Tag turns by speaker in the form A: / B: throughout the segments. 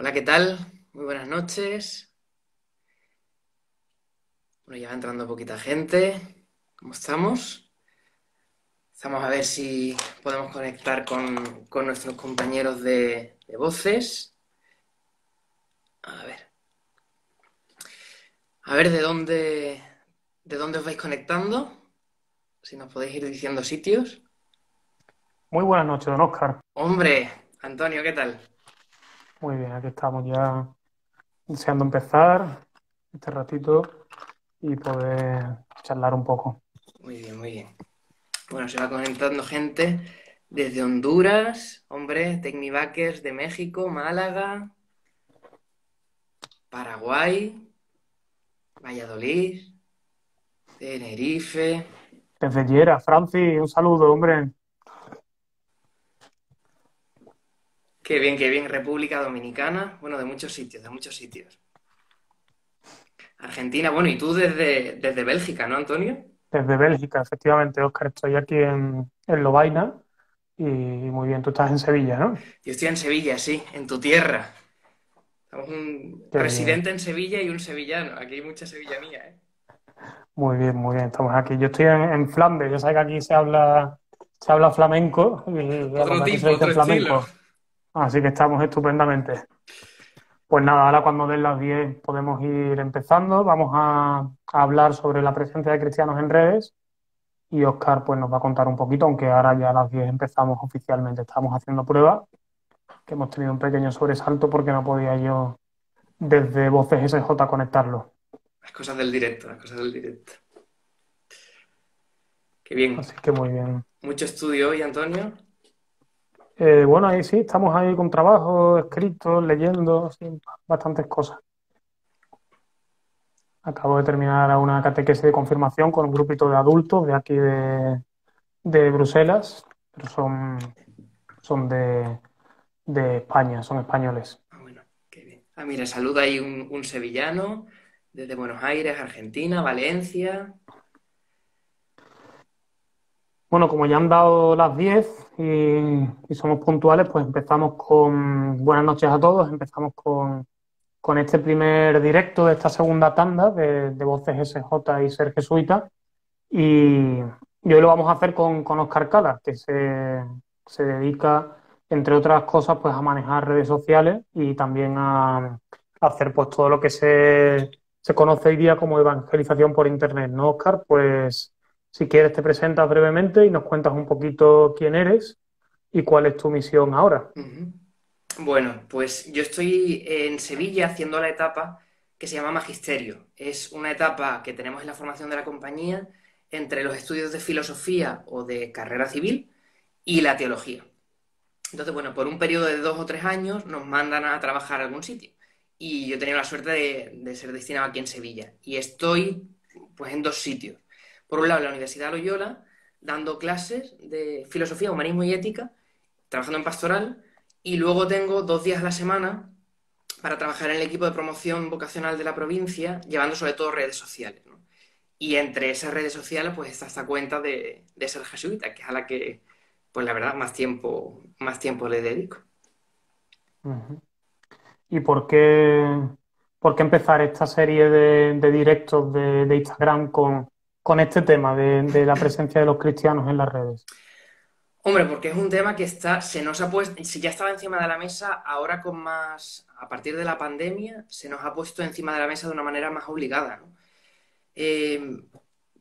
A: Hola, ¿qué tal? Muy buenas noches. Bueno, ya va entrando poquita gente. ¿Cómo estamos? Vamos a ver si podemos conectar con, nuestros compañeros de, de voces. A ver. A ver de dónde, de dónde os vais conectando. Si nos podéis ir diciendo sitios.
B: Muy buenas noches, don Oscar.
A: Hombre, Antonio, ¿qué tal?
B: Muy bien, aquí estamos ya deseando empezar este ratito y poder charlar un poco.
A: Muy bien, muy bien. Bueno, se va conectando gente desde Honduras, hombre, Tecnibackers de México, Málaga, Paraguay, Valladolid, Tenerife.
B: Desde Llera, Franci, un saludo, hombre.
A: Qué bien, qué bien. República Dominicana, bueno, de muchos sitios, de muchos sitios. Argentina, bueno, y tú desde, desde Bélgica, ¿no, Antonio?
B: Desde Bélgica, efectivamente, Oscar. Estoy aquí en, en Lovaina y muy bien, tú estás en Sevilla, ¿no?
A: Yo estoy en Sevilla, sí, en tu tierra. Estamos un residente en Sevilla y un sevillano. Aquí hay mucha sevillanía, ¿eh?
B: Muy bien, muy bien, estamos aquí. Yo estoy en, Flandes, ya sabes que aquí se habla, se habla flamenco.
A: Y, otro tipo, otro flamenco.
B: Así que estamos estupendamente. Pues nada, ahora cuando den las 10 podemos ir empezando. Vamos a, hablar sobre la presencia de cristianos en redes y Oscar pues nos va a contar un poquito, aunque ahora ya a las 10 empezamos oficialmente. Estamos haciendo pruebas, que hemos tenido un pequeño sobresalto porque no podía yo desde Voces SJ conectarlo.
A: Las cosas del directo, las cosas del directo. Qué bien.
B: Así que muy bien.
A: Mucho estudio hoy, Antonio.
B: Eh, bueno, ahí sí, estamos ahí con trabajo, escritos, leyendo, bastantes cosas. Acabo de terminar una catequesis de confirmación con un grupito de adultos de aquí de, Bruselas, pero son, son de, España, son españoles.
A: Ah, bueno, qué bien. Ah, mira, saluda ahí un, un sevillano desde Buenos Aires, Argentina, Valencia.
B: Bueno, como ya han dado las 10 y, somos puntuales, pues empezamos con buenas noches a todos. Empezamos con, este primer directo de esta segunda tanda de, Voces SJ y Ser Jesuita. Y, hoy lo vamos a hacer con, con Oscar Cala, que se, se, dedica, entre otras cosas, pues a manejar redes sociales y también a, hacer pues todo lo que se, se conoce hoy día como evangelización por Internet. ¿No, Oscar? Pues si quieres, te presentas brevemente y nos cuentas un poquito quién eres y cuál es tu misión ahora.
A: Bueno, pues yo estoy en Sevilla haciendo la etapa que se llama Magisterio. Es una etapa que tenemos en la formación de la compañía entre los estudios de filosofía o de carrera civil y la teología. Entonces, bueno, por un periodo de dos o tres años nos mandan a trabajar a algún sitio. Y yo he tenido la suerte de, de ser destinado aquí en Sevilla. Y estoy pues en dos sitios por un lado, la Universidad Loyola, dando clases de filosofía, humanismo y ética, trabajando en pastoral, y luego tengo dos días a la semana para trabajar en el equipo de promoción vocacional de la provincia, llevando sobre todo redes sociales. Y entre esas redes sociales, pues está esta cuenta de, ser jesuita, que es a la que, pues la verdad, más tiempo, más tiempo le dedico.
B: ¿Y por qué, por qué empezar esta serie de, directos de Instagram con, con este tema de, la presencia de los cristianos en las redes?
A: Hombre, porque es un tema que está, se nos ha puesto, si ya estaba encima de la mesa, ahora con más, a partir de la pandemia, se nos ha puesto encima de la mesa de una manera más obligada. Eh,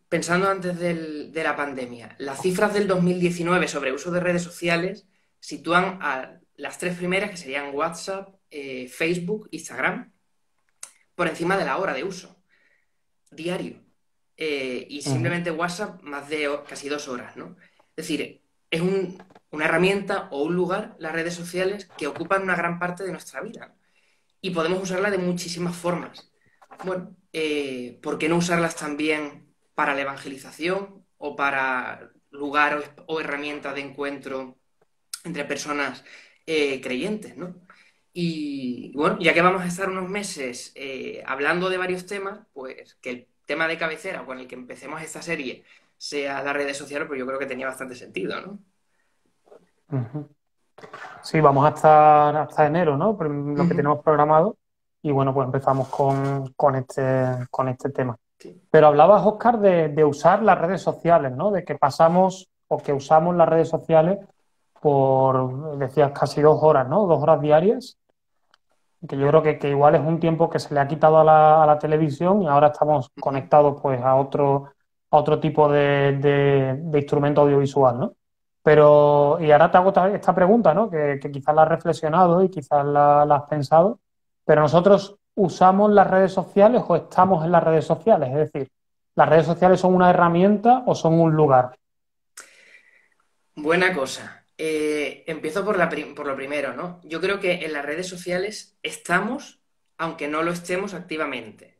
A: pensando antes de la pandemia, las cifras del 2019 sobre uso de redes sociales sitúan a las tres primeras, que serían WhatsApp, eh, Facebook, Instagram, por encima de la hora de uso diario. Eh, y simplemente WhatsApp más de casi dos horas, ¿no? Es decir, es una herramienta o un lugar, las redes sociales, que ocupan una gran parte de nuestra vida. Y podemos usarla de muchísimas formas. Bueno, eh, ¿por qué no usarlas también para la evangelización o para lugar o, herramienta de encuentro entre personas eh, creyentes, ¿no? Y bueno, ya que vamos a estar unos meses hablando de varios temas, pues que el tema de cabecera con el que empecemos esta serie sea las redes sociales, pues yo creo que tenía bastante sentido, ¿no?
B: Sí, vamos a estar hasta enero, ¿no? Lo que tenemos programado. Y bueno, pues empezamos con, este, con este tema. Pero hablabas, Oscar, de, usar las redes sociales, ¿no? De que pasamos o que usamos las redes sociales por, decías, casi dos horas, ¿no? Dos horas diarias. Que yo creo que, igual es un tiempo que se le ha quitado a la, a la televisión y ahora estamos conectados pues a otro, a otro tipo de, de instrumento audiovisual, ¿no? Pero, y ahora te hago esta pregunta, ¿no? Que, quizás la has reflexionado y quizás la, has pensado, pero nosotros usamos las redes sociales o estamos en las redes sociales, es decir, ¿las redes sociales son una herramienta o son un lugar?
A: Buena cosa. Eh, empiezo por, la por lo primero, ¿no? Yo creo que en las redes sociales estamos, aunque no lo estemos activamente.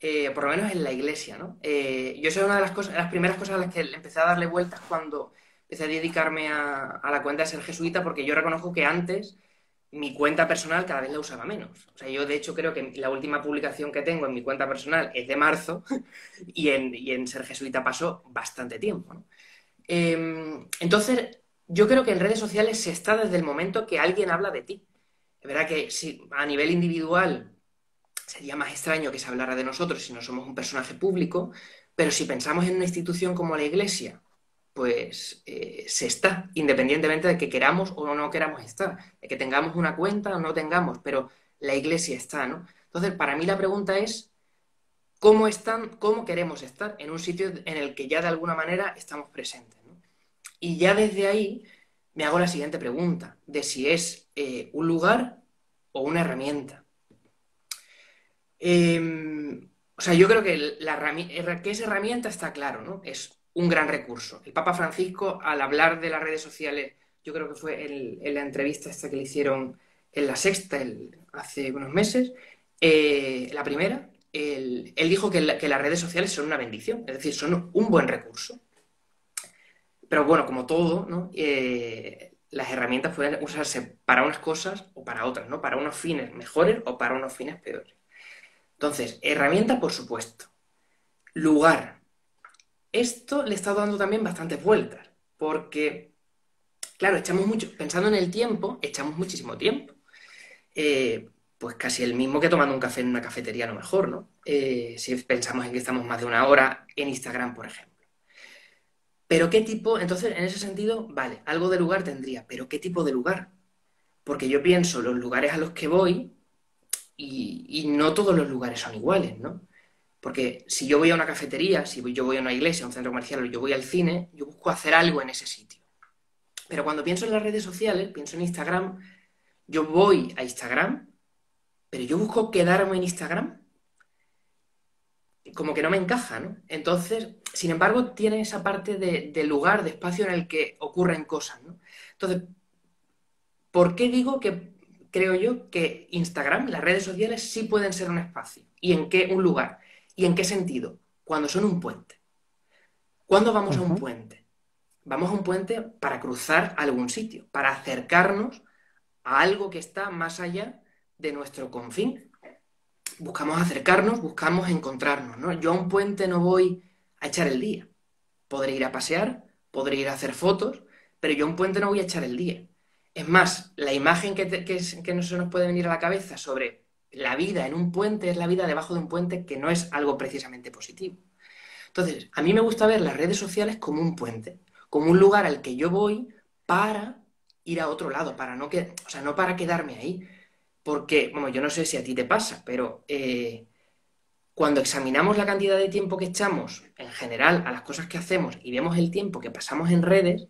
A: Eh, por lo menos en la iglesia, ¿no? Eh, yo soy una de las cosas, las primeras cosas a las que empecé a darle vueltas cuando empecé a dedicarme a, la cuenta de ser jesuita porque yo reconozco que antes mi cuenta personal cada vez la usaba menos. O sea, yo de hecho creo que la última publicación que tengo en mi cuenta personal es de marzo y en, ser jesuita pasó bastante tiempo. Em, entonces, yo creo que en redes sociales se está desde el momento que alguien habla de ti. Es verdad que si, a nivel individual sería más extraño que se hablara de nosotros si no somos un personaje público, pero si pensamos en una institución como la Iglesia, pues eh, se está, independientemente de que queramos o no queramos estar, de que tengamos una cuenta o no tengamos, pero la iglesia está, ¿no? Entonces, para mí la pregunta es, ¿cómo están, cómo queremos estar en un sitio en el que ya de alguna manera estamos presentes? Y ya desde ahí me hago la siguiente pregunta, de si es eh, un lugar o una herramienta. Em, o sea, yo creo que, la, que es herramienta está claro, ¿no? Es un gran recurso. El Papa Francisco, al hablar de las redes sociales, yo creo que fue en la entrevista esta que le hicieron en la sexta hace unos meses, eh, la primera, él, dijo que, las redes sociales son una bendición, es decir, son un buen recurso. Pero bueno, como todo, ¿no? Eh, las herramientas pueden usarse para unas cosas o para otras, ¿no? Para unos fines mejores o para unos fines peores. Entonces, herramienta, por supuesto. Lugar, esto le está dando también bastantes vueltas, porque, claro, echamos mucho, pensando en el tiempo, echamos muchísimo tiempo. Eh, pues casi el mismo que tomando un café en una cafetería, a lo mejor, ¿no? Eh, si pensamos en que estamos más de una hora en Instagram, por ejemplo. Pero qué tipo, entonces, en ese sentido, vale, algo de lugar tendría, pero ¿qué tipo de lugar? Porque yo pienso los lugares a los que voy y, no todos los lugares son iguales, ¿no? Porque si yo voy a una cafetería, si yo voy a una iglesia, a un centro comercial o yo voy al cine, yo busco hacer algo en ese sitio. Pero cuando pienso en las redes sociales, pienso en Instagram, yo voy a Instagram, pero yo busco quedarme en Instagram. Como que no me encaja, ¿no? Entonces, sin embargo, tiene esa parte de, lugar, de espacio en el que ocurren cosas, ¿no? Entonces, ¿por qué digo que creo yo que Instagram, las redes sociales, sí pueden ser un espacio? ¿Y en qué un lugar? ¿Y en qué sentido? Cuando son un puente. ¿Cuándo vamos a un puente? Vamos a un puente para cruzar algún sitio, para acercarnos a algo que está más allá de nuestro confín. Buscamos acercarnos, buscamos encontrarnos. ¿no? Yo a un puente no voy a echar el día. Podré ir a pasear, podré ir a hacer fotos, pero yo un puente no voy a echar el día. Es más, la imagen que, que no se nos puede venir a la cabeza sobre la vida en un puente es la vida debajo de un puente que no es algo precisamente positivo. Entonces, a mí me gusta ver las redes sociales como un puente, como un lugar al que yo voy para ir a otro lado, para no que, o sea, no para quedarme ahí. Porque, bueno, yo no sé si a ti te pasa, pero eh, cuando examinamos la cantidad de tiempo que echamos en general a las cosas que hacemos y vemos el tiempo que pasamos en redes,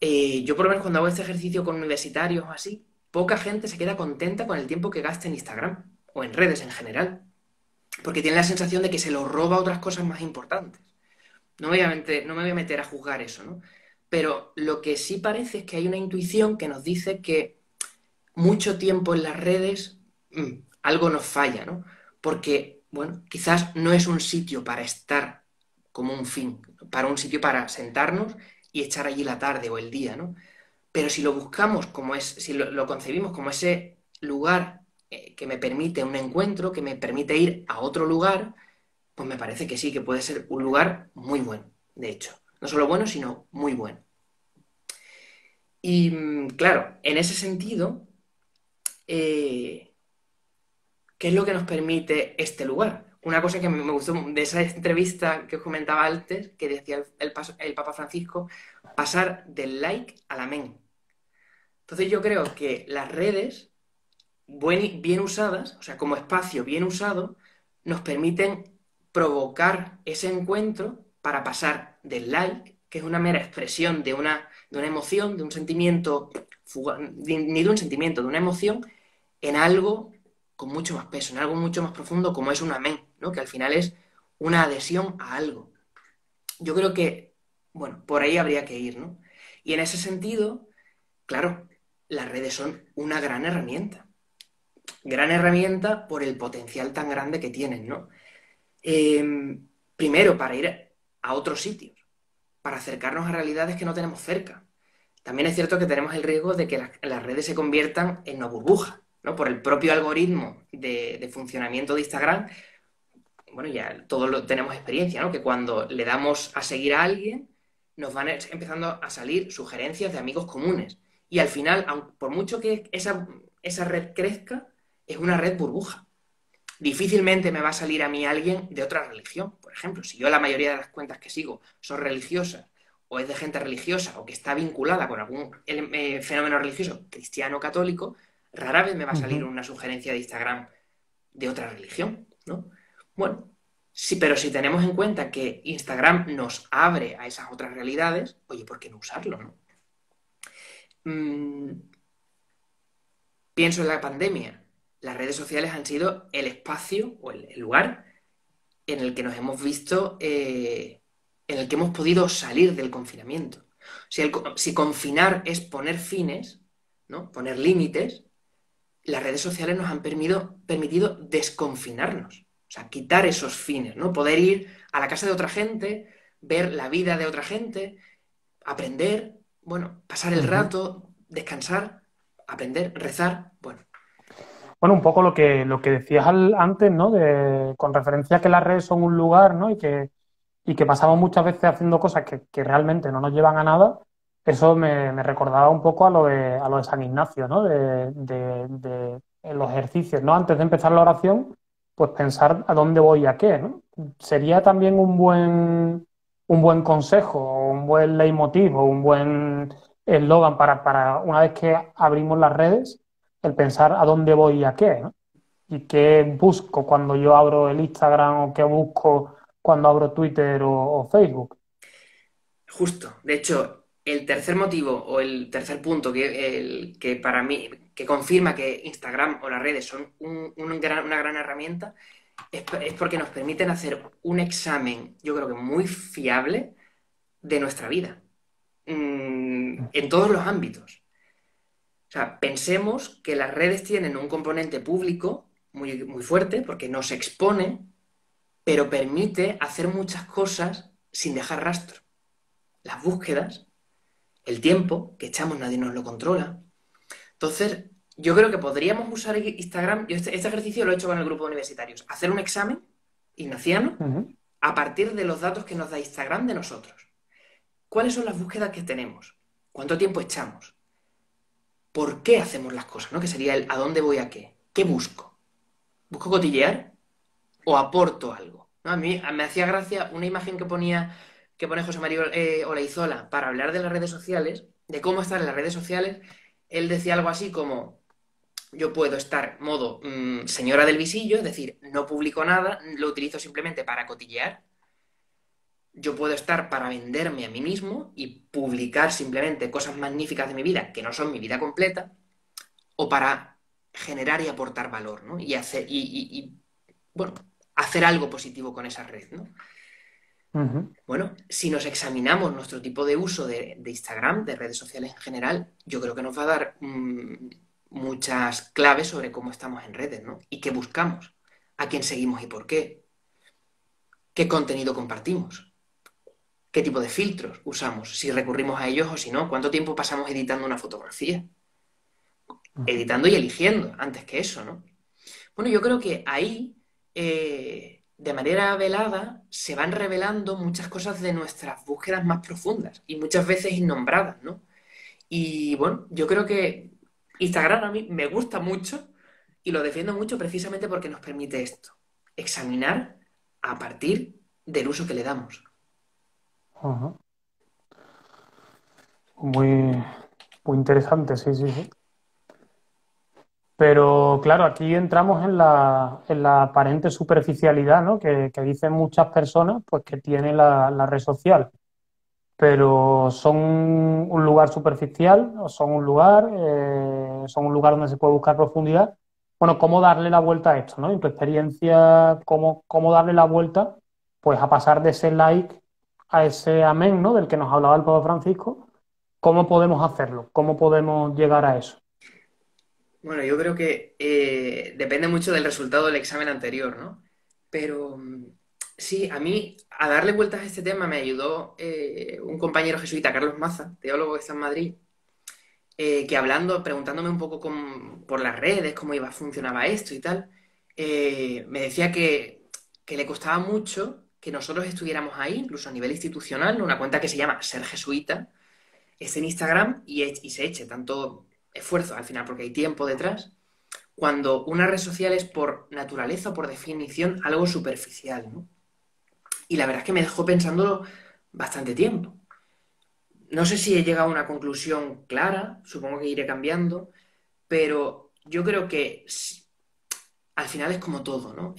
A: eh, yo por lo menos cuando hago este ejercicio con universitarios o así, poca gente se queda contenta con el tiempo que gasta en Instagram o en redes en general, porque tiene la sensación de que se lo roba otras cosas más importantes. No meter, no me voy a, meter a juzgar eso, ¿no? Pero lo que sí parece es que hay una intuición que nos dice que mucho tiempo en las redes mm, algo nos falla, ¿no? Porque, bueno, quizás no es un sitio para estar como un fin, para un sitio para sentarnos y echar allí la tarde o el día, ¿no? Pero si lo buscamos como es, si lo, concebimos como ese lugar eh, que me permite un encuentro, que me permite ir a otro lugar, pues me parece que sí, que puede ser un lugar muy bueno, de hecho. No solo bueno, sino muy bueno. Y mm, claro, en ese sentido, eh, ¿qué es lo que nos permite este lugar? Una cosa que me gustó de esa entrevista que os comentaba antes, que decía el, Papa Francisco, pasar del like al amén. Entonces yo creo que las redes, bien usadas, o sea, como espacio bien usado, nos permiten provocar ese encuentro para pasar del like, que es una mera expresión de una, de una emoción, de un sentimiento, ni de un sentimiento, de una emoción, en algo con mucho más peso, en algo mucho más profundo como es un amén, ¿no? que al final es una adhesión a algo. Yo creo que, bueno, por ahí habría que ir, ¿no? Y en ese sentido, claro, las redes son una gran herramienta. Gran herramienta por el potencial tan grande que tienen, ¿no? Em, primero, para ir a otros sitios, para acercarnos a realidades que no tenemos cerca. También es cierto que tenemos el riesgo de que las, redes se conviertan en una burbuja, ¿no? Por el propio algoritmo de, funcionamiento de Instagram, bueno, ya todos lo, tenemos experiencia, ¿no? Que cuando le damos a seguir a alguien, nos van empezando a salir sugerencias de amigos comunes. Y al final, por mucho que esa, red crezca, es una red burbuja difícilmente me va a salir a mí alguien de otra religión. Por ejemplo, si yo la mayoría de las cuentas que sigo son religiosas o es de gente religiosa o que está vinculada con algún eh, fenómeno religioso cristiano católico, rara vez me va a salir una sugerencia de Instagram de otra religión, ¿no? Bueno, sí, pero si tenemos en cuenta que Instagram nos abre a esas otras realidades, oye, ¿por qué no usarlo, no? Mm, pienso en la pandemia las redes sociales han sido el espacio o el, lugar en el que nos hemos visto, eh, en el que hemos podido salir del confinamiento. Si, si confinar es poner fines, ¿no? poner límites, las redes sociales nos han permitido, permitido desconfinarnos, o sea, quitar esos fines, ¿no? Poder ir a la casa de otra gente, ver la vida de otra gente, aprender, bueno, pasar el rato, descansar, aprender, rezar, bueno,
B: bueno, un poco lo que, lo que decías antes, ¿no? De, con referencia a que las redes son un lugar, ¿no? Y que, y que pasamos muchas veces haciendo cosas que, realmente no nos llevan a nada. Eso me, recordaba un poco a lo de, a lo de San Ignacio, ¿no? De, de, los ejercicios, ¿no? Antes de empezar la oración, pues pensar a dónde voy y a qué, ¿no? Sería también un buen, un buen consejo, un buen leitmotiv, o un buen eslogan para, para una vez que abrimos las redes, el pensar a dónde voy y a qué, ¿no? Y qué busco cuando yo abro el Instagram o qué busco cuando abro Twitter o, Facebook.
A: Justo. De hecho, el tercer motivo o el tercer punto que, el, que para mí que confirma que Instagram o las redes son una gran herramienta es, porque nos permiten hacer un examen, yo creo que muy fiable, de nuestra vida. Mm, en todos los ámbitos. O sea, pensemos que las redes tienen un componente público muy, muy fuerte porque nos expone, pero permite hacer muchas cosas sin dejar rastro. Las búsquedas, el tiempo que echamos nadie nos lo controla. Entonces, yo creo que podríamos usar Instagram, yo este, este ejercicio lo he hecho con el grupo de universitarios, hacer un examen ignaciano a partir de los datos que nos da Instagram de nosotros. ¿Cuáles son las búsquedas que tenemos? ¿Cuánto tiempo echamos? por qué hacemos las cosas, ¿no? Que sería el a dónde voy a qué. ¿Qué busco? ¿Busco cotillear o aporto algo? A mí me hacía gracia una imagen que ponía que pone José María eh, para hablar de las redes sociales, de cómo estar en las redes sociales. Él decía algo así como, yo puedo estar modo mm, señora del visillo, es decir, no publico nada, lo utilizo simplemente para cotillear, yo puedo estar para venderme a mí mismo y publicar simplemente cosas magníficas de mi vida que no son mi vida completa, o para generar y aportar valor, ¿no? Y hacer, y, bueno, hacer algo positivo con esa red, ¿no? Bueno, si nos examinamos nuestro tipo de uso de, Instagram, de redes sociales en general, yo creo que nos va a dar mm, muchas claves sobre cómo estamos en redes, ¿no? Y qué buscamos, a quién seguimos y por qué, qué contenido compartimos qué tipo de filtros usamos, si recurrimos a ellos o si no, cuánto tiempo pasamos editando una fotografía. Editando y eligiendo, antes que eso, ¿no? Bueno, yo creo que ahí, eh, de manera velada, se van revelando muchas cosas de nuestras búsquedas más profundas y muchas veces innombradas, ¿no? Y bueno, yo creo que Instagram a mí me gusta mucho y lo defiendo mucho precisamente porque nos permite esto, examinar a partir del uso que le damos.
B: Muy, muy interesante, sí, sí, sí. Pero claro, aquí entramos en la, en la aparente superficialidad, ¿no? Que, dicen muchas personas, pues que tiene la, red social. Pero son un lugar superficial, son un lugar, eh, son un lugar donde se puede buscar profundidad. Bueno, ¿cómo darle la vuelta a esto, ¿no? En tu experiencia, ¿cómo, cómo darle la vuelta? Pues a pasar de ese like a ese amén, ¿no? Del que nos hablaba el Papa Francisco. ¿Cómo podemos hacerlo? ¿Cómo podemos llegar a eso?
A: Bueno, yo creo que eh, depende mucho del resultado del examen anterior, ¿no? Pero mm, sí, a mí a darle vueltas a este tema me ayudó eh, un compañero jesuita, Carlos Maza, teólogo que está en Madrid, eh, que hablando, preguntándome un poco por las redes, cómo iba, funcionaba esto y tal, me decía que, que, le costaba mucho que nosotros estuviéramos ahí, incluso a nivel institucional, una cuenta que se llama Ser Jesuita, es en Instagram y, y se eche tanto esfuerzo al final, porque hay tiempo detrás, cuando una red social es por naturaleza o por definición algo superficial, ¿no? Y la verdad es que me dejó pensándolo bastante tiempo. No sé si he llegado a una conclusión clara, supongo que iré cambiando, pero yo creo que al final es como todo, ¿no?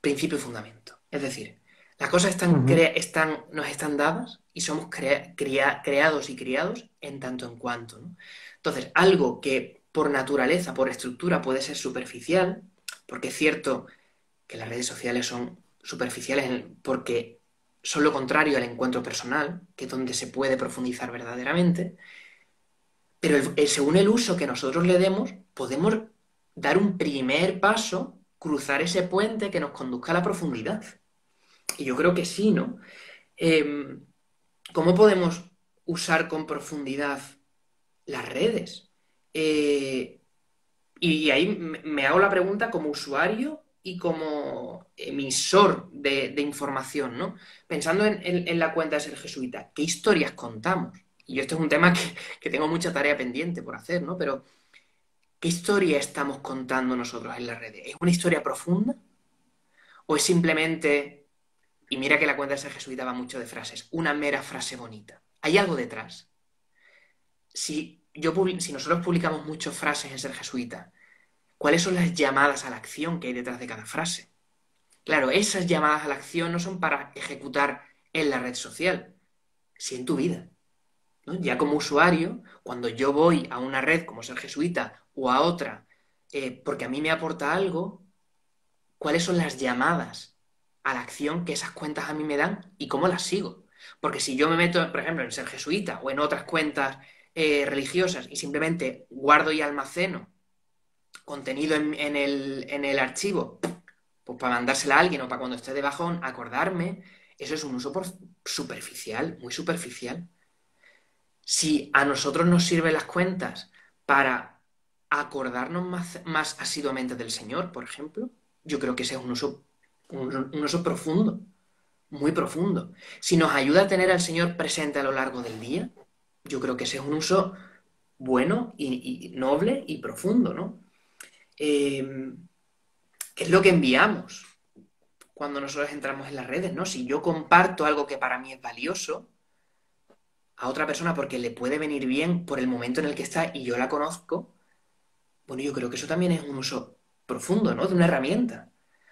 A: principio y fundamento. Es decir, las cosas están, están, nos están dadas y somos creados y criados en tanto en cuanto. ¿no? Entonces, algo que por naturaleza, por estructura, puede ser superficial, porque es cierto que las redes sociales son superficiales porque son lo contrario al encuentro personal, que es donde se puede profundizar verdaderamente, pero según el uso que nosotros le demos, podemos dar un primer paso, cruzar ese puente que nos conduzca a la profundidad. Y yo creo que sí, ¿no? Em, ¿Cómo podemos usar con profundidad las redes. Eh, y ahí me hago la pregunta como usuario y como emisor de, información, ¿no? Pensando en, la cuenta de ser jesuita, ¿qué historias contamos? Y este es un tema que, tengo mucha tarea pendiente por hacer, ¿no? Pero, ¿qué historia estamos contando nosotros en las redes? ¿Es una historia profunda? ¿O es simplemente, y mira que la cuenta de ser jesuita va mucho de frases, una mera frase bonita? ¿Hay algo detrás? Si, yo, si nosotros publicamos muchas frases en Ser Jesuita, ¿cuáles son las llamadas a la acción que hay detrás de cada frase? Claro, esas llamadas a la acción no son para ejecutar en la red social, sí en tu vida. Ya como usuario, cuando yo voy a una red como Ser Jesuita o a otra, eh, porque a mí me aporta algo, ¿cuáles son las llamadas a la acción que esas cuentas a mí me dan y cómo las sigo? Porque si yo me meto, por ejemplo, en Ser Jesuita o en otras cuentas eh, religiosas y simplemente guardo y almaceno contenido en, el, en, el, archivo, pues para mandársela a alguien o para cuando esté de bajón acordarme, eso es un uso superficial, muy superficial. Si a nosotros nos sirven las cuentas para acordarnos más, más asiduamente del Señor, por ejemplo, yo creo que ese es un uso, un uso profundo, muy profundo. Si nos ayuda a tener al Señor presente a lo largo del día, yo creo que ese es un uso bueno y, noble y profundo, ¿no? Em, ¿Qué es lo que enviamos cuando nosotros entramos en las redes, ¿no? Si yo comparto algo que para mí es valioso a otra persona porque le puede venir bien por el momento en el que está y yo la conozco, bueno, yo creo que eso también es un uso profundo, ¿no? De una herramienta.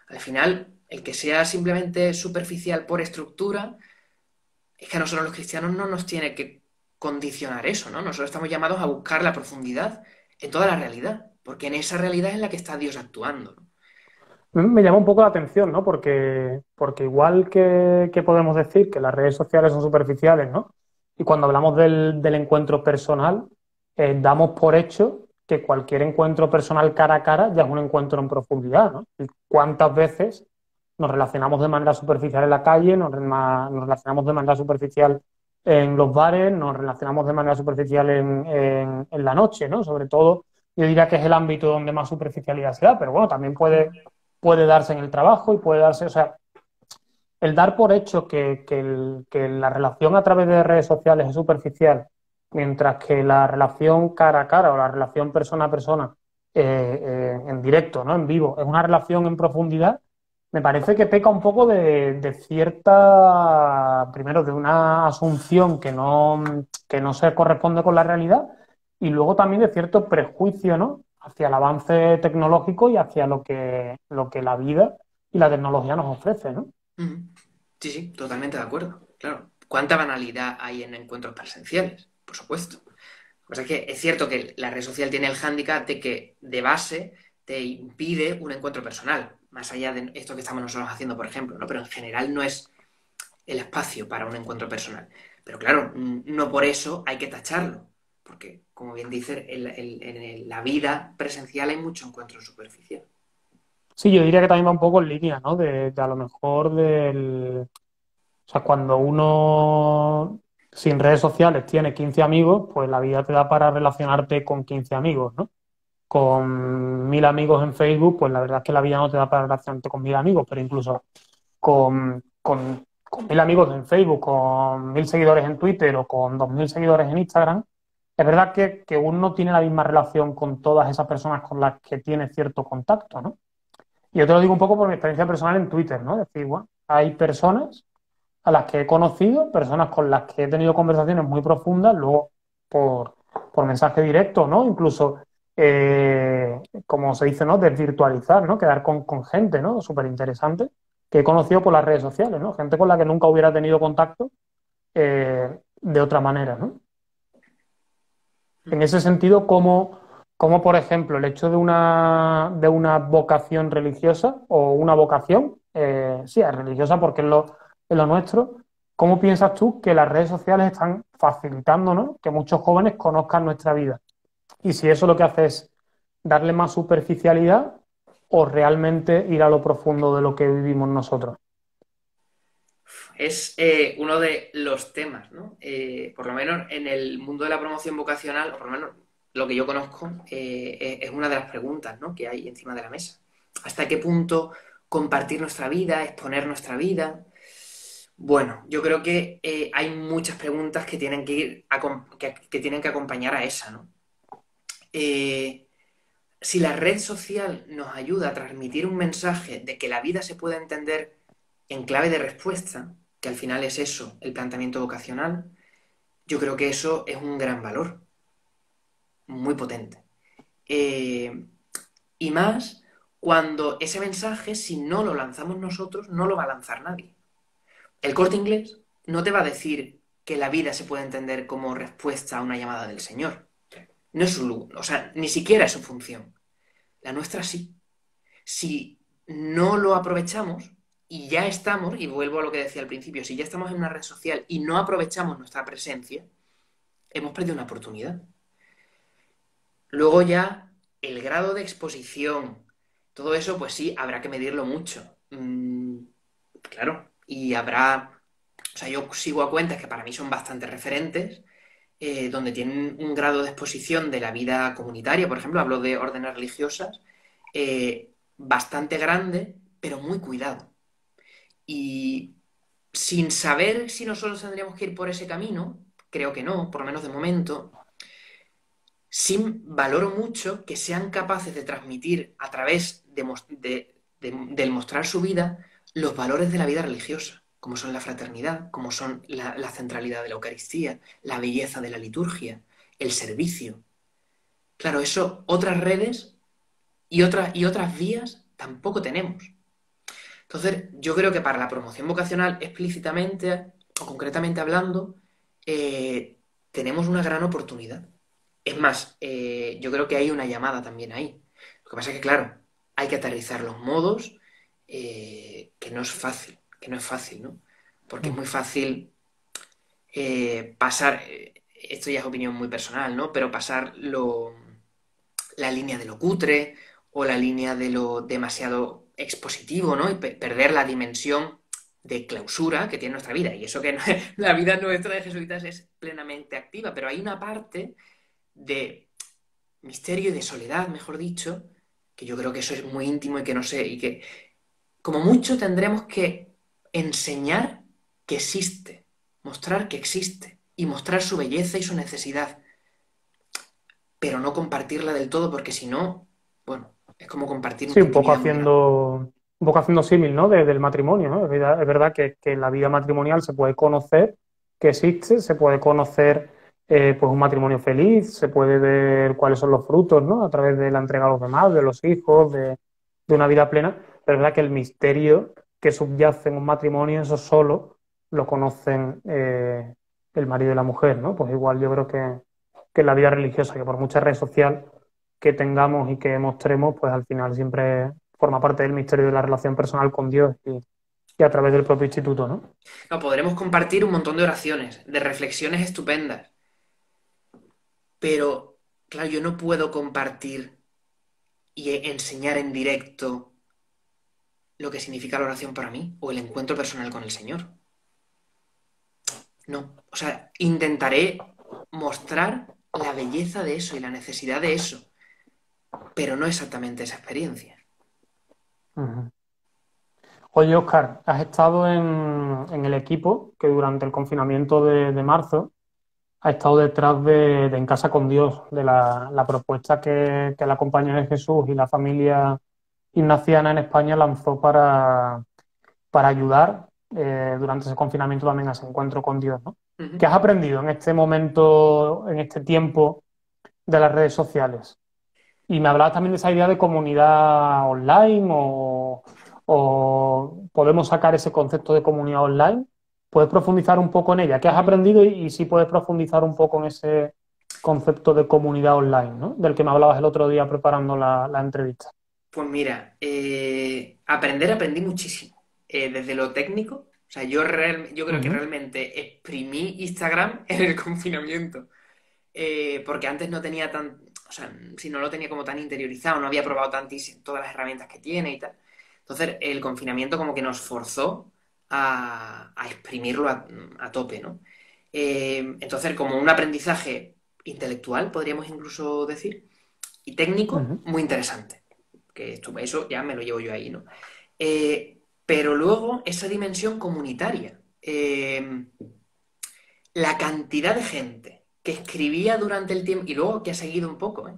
A: Al final, el que sea simplemente superficial por estructura, es que a nosotros los cristianos no nos tiene que condicionar eso, ¿no? Nosotros estamos llamados a buscar la profundidad en toda la realidad, porque en esa realidad es la que está Dios actuando.
B: Me llama un poco la atención, ¿no? Porque, porque igual que, podemos decir que las redes sociales son superficiales, ¿no? Y cuando hablamos del, encuentro personal, eh, damos por hecho que cualquier encuentro personal cara a cara ya es un encuentro en profundidad, ¿no? ¿Cuántas veces nos relacionamos de manera superficial en la calle, nos relacionamos de manera superficial en los bares, nos relacionamos de manera superficial en, la noche, ¿no? Sobre todo, yo diría que es el ámbito donde más superficialidad se da, pero bueno, también puede, puede darse en el trabajo y puede darse, o sea, el dar por hecho que, la relación a través de redes sociales es superficial mientras que la relación cara a cara o la relación persona a persona eh, eh, en directo, ¿no? En vivo, es una relación en profundidad, me parece que peca un poco de, cierta, primero, de una asunción que no, que no se corresponde con la realidad y luego también de cierto prejuicio, ¿no? Hacia el avance tecnológico y hacia lo que, lo que la vida y la tecnología nos ofrece, ¿no?
A: Sí, sí, totalmente de acuerdo. Claro. ¿Cuánta banalidad hay en encuentros presenciales? Por supuesto. O sea que es cierto que la red social tiene el hándicap de que de base te impide un encuentro personal, más allá de esto que estamos nosotros haciendo, por ejemplo, ¿no? Pero en general no es el espacio para un encuentro personal. Pero claro, no por eso hay que tacharlo, porque, como bien dice, en, la vida presencial hay mucho encuentro superficial.
B: Sí, yo diría que también va un poco en línea, ¿no? De, a lo mejor del... O sea, cuando uno sin redes sociales tiene 15 amigos, pues la vida te da para relacionarte con 15 amigos, ¿no? Con mil amigos en Facebook, pues la verdad es que la vida no te da para relacionarte con mil amigos, pero incluso con, con, mil amigos en Facebook, con mil seguidores en Twitter o con dos mil seguidores en Instagram, es verdad que, que uno tiene la misma relación con todas esas personas con las que tiene cierto contacto, ¿no? Y yo te lo digo un poco por mi experiencia personal en Twitter, ¿no? Es decir, hay personas a las que he conocido, personas con las que he tenido conversaciones muy profundas, luego por, mensaje directo, ¿no? Incluso, eh, como se dice, ¿no? Desvirtualizar, ¿no? Quedar con, gente, ¿no? Súper interesante, que he conocido por las redes sociales, ¿no? Gente con la que nunca hubiera tenido contacto eh, de otra manera, ¿no? En ese sentido, ¿cómo, como por ejemplo el hecho de una, de una vocación religiosa o una vocación, eh, sí, es religiosa porque es lo, lo nuestro, ¿cómo piensas tú que las redes sociales están facilitando que muchos jóvenes conozcan nuestra vida? Y si eso lo que hace es darle más superficialidad o realmente ir a lo profundo de lo que vivimos nosotros.
A: Es eh, uno de los temas, ¿no? Eh, por lo menos en el mundo de la promoción vocacional, o por lo menos lo que yo conozco, eh, es una de las preguntas que hay encima de la mesa. ¿Hasta qué punto compartir nuestra vida, exponer nuestra vida? Bueno, yo creo que eh, hay muchas preguntas que tienen que, ir que, tienen que acompañar a esa, ¿no? Eh, si la red social nos ayuda a transmitir un mensaje de que la vida se puede entender en clave de respuesta, que al final es eso, el planteamiento vocacional, yo creo que eso es un gran valor muy potente. Eh, y más cuando ese mensaje, si no lo lanzamos nosotros, no lo va a lanzar nadie. El corte inglés no te va a decir que la vida se puede entender como respuesta a una llamada del Señor. No es su, o sea, ni siquiera es su función. La nuestra sí. Si no lo aprovechamos y ya estamos, y vuelvo a lo que decía al principio, si ya estamos en una red social y no aprovechamos nuestra presencia, hemos perdido una oportunidad. Luego ya el grado de exposición, todo eso, pues sí, habrá que medirlo mucho. Mm, claro, y habrá, o sea, yo sigo a cuentas que para mí son bastante referentes, eh, donde tienen un grado de exposición de la vida comunitaria, por ejemplo, hablo de órdenes religiosas, eh, bastante grande, pero muy cuidado. Y sin saber si nosotros tendríamos que ir por ese camino, creo que no, por lo menos de momento, sí valoro mucho que sean capaces de transmitir a través de, del mostrar su vida los valores de la vida religiosa, como son la fraternidad, como son la, centralidad de la Eucaristía, la belleza de la liturgia, el servicio. Claro, eso otras redes y otras, y otras vías tampoco tenemos. Entonces, yo creo que para la promoción vocacional explícitamente o concretamente hablando, eh, tenemos una gran oportunidad. Es más, eh, yo creo que hay una llamada también ahí. Lo que pasa es que, claro, hay que aterrizar los modos, eh, que no es fácil, que no es fácil, ¿no? Porque es muy fácil eh, pasar, esto ya es opinión muy personal, ¿no? Pero pasar lo, la línea de lo cutre o la línea de lo demasiado expositivo, ¿no? Y perder la dimensión de clausura que tiene nuestra vida. Y eso que la vida nuestra de jesuitas es plenamente activa, pero hay una parte de misterio y de soledad, mejor dicho, que yo creo que eso es muy íntimo y que no sé, y que como mucho tendremos que enseñar que existe, mostrar que existe. y mostrar su belleza y su necesidad, pero no compartirla del todo, porque si no, bueno, es como compartir
B: un Sí, un poco haciendo, un poco haciendo símil, ¿no? Desde el matrimonio, ¿no? Es verdad, que, que, la vida matrimonial se puede conocer, que existe, se puede conocer eh, pues un matrimonio feliz, se puede ver cuáles son los frutos, ¿no? A través de la entrega a los demás, de los hijos, de, de una vida plena, pero es verdad que el misterio que subyace en un matrimonio, eso solo lo conocen eh, el marido y la mujer, ¿no? Pues igual yo creo que, que la vida religiosa, que por mucha red social que tengamos y que mostremos, pues al final siempre forma parte del misterio de la relación personal con Dios y, a través del propio instituto.
A: No, podremos compartir un montón de oraciones, de reflexiones estupendas. Pero, claro, yo no puedo compartir y enseñar en directo lo que significa la oración para mí o el encuentro personal con el Señor. No, o sea, intentaré mostrar la belleza de eso y la necesidad de eso, pero no exactamente esa experiencia.
B: Oye, Oscar, has estado en, el equipo que durante el confinamiento de, marzo ha estado detrás de, En Casa con Dios, de la, propuesta que, la Compañía de Jesús y la familia ignaciana en España lanzó para, para ayudar eh, durante ese confinamiento también a ese encuentro con Dios. ¿no? ¿Qué has aprendido en este momento, en este tiempo de las redes sociales? Y me hablabas también de esa idea de comunidad online o, podemos sacar ese concepto de comunidad online. ¿Puedes profundizar un poco en ella? ¿Qué has aprendido y, si puedes profundizar un poco en ese concepto de comunidad online, ¿no? del que me hablabas el otro día preparando la, entrevista?
A: Pues mira, eh, aprender aprendí muchísimo. Eh, desde lo técnico. O sea, yo, yo creo que realmente exprimí Instagram en el confinamiento. Eh, porque antes no tenía tan, o sea, si no lo tenía como tan interiorizado, no había probado tantísimas todas las herramientas que tiene y tal. Entonces, el confinamiento como que nos forzó a, exprimirlo a, tope, ¿no? Eh, entonces, como un aprendizaje intelectual, podríamos incluso decir, y técnico, muy interesante. Que eso ya me lo llevo yo ahí, ¿no? Eh, pero luego esa dimensión comunitaria, eh, la cantidad de gente que escribía durante el tiempo, y luego que ha seguido un poco, ¿eh?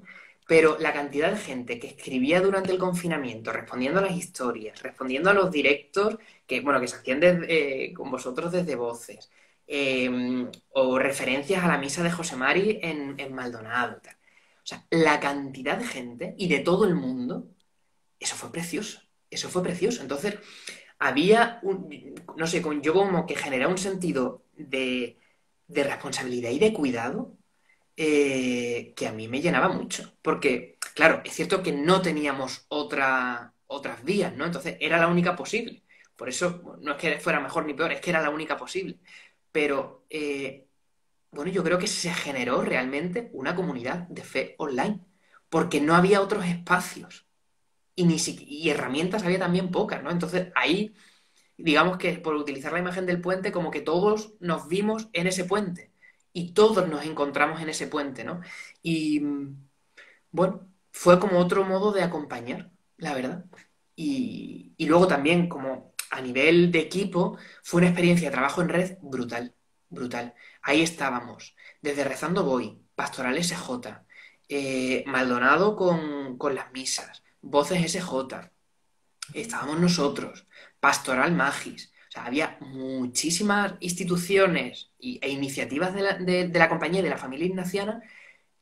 A: pero la cantidad de gente que escribía durante el confinamiento, respondiendo a las historias, respondiendo a los directos que, bueno, que se hacían con vosotros desde voces, o referencias a la misa de José Mari en Maldonado. O sea, la cantidad de gente y de todo el mundo, eso fue precioso eso fue precioso. Entonces, había, un, no sé, yo como que generaba un sentido de, responsabilidad y de cuidado eh, que a mí me llenaba mucho. Porque, claro, es cierto que no teníamos otra, otras vías, ¿no? Entonces, era la única posible. Por eso, no es que fuera mejor ni peor, es que era la única posible. Pero, eh, bueno, yo creo que se generó realmente una comunidad de fe online, porque no había otros espacios y, herramientas había también pocas, ¿no? Entonces ahí, digamos que por utilizar la imagen del puente, como que todos nos vimos en ese puente y todos nos encontramos en ese puente, ¿no? Y bueno, fue como otro modo de acompañar, la verdad. Y, y luego también como a nivel de equipo, fue una experiencia de trabajo en red brutal, brutal. Ahí estábamos, desde Rezando Voy, Pastoral SJ, eh, Maldonado con, con las misas, Voces SJ, estábamos nosotros, Pastoral Magis. O sea, había muchísimas instituciones e iniciativas de la, de, la compañía y de la familia ignaciana